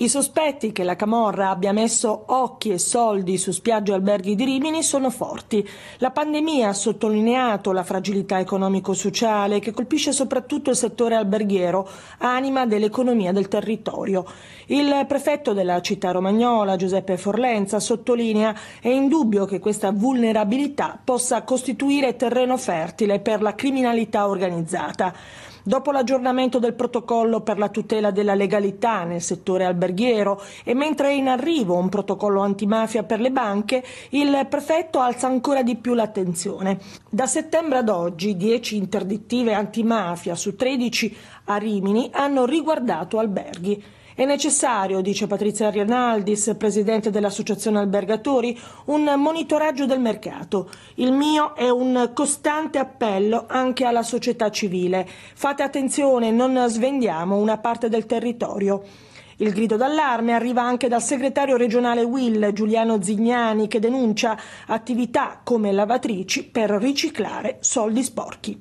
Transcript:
I sospetti che la Camorra abbia messo occhi e soldi su spiagge e alberghi di Rimini sono forti. La pandemia ha sottolineato la fragilità economico-sociale che colpisce soprattutto il settore alberghiero, anima dell'economia del territorio. Il prefetto della città romagnola, Giuseppe Forlenza, sottolinea è indubbio che questa vulnerabilità possa costituire terreno fertile per la criminalità organizzata. Dopo l'aggiornamento del protocollo per la tutela della legalità nel settore alberghiero e mentre è in arrivo un protocollo antimafia per le banche, il prefetto alza ancora di più l'attenzione. Da settembre ad oggi 10 interdittive antimafia su 13 a Rimini hanno riguardato alberghi. È necessario, dice Patrizia Rinaldis, presidente dell'Associazione Albergatori, un monitoraggio del mercato. Il mio è un costante appello anche alla società civile. Fate attenzione, non svendiamo una parte del territorio. Il grido d'allarme arriva anche dal segretario regionale Will Giuliano Zignani che denuncia attività come lavatrici per riciclare soldi sporchi.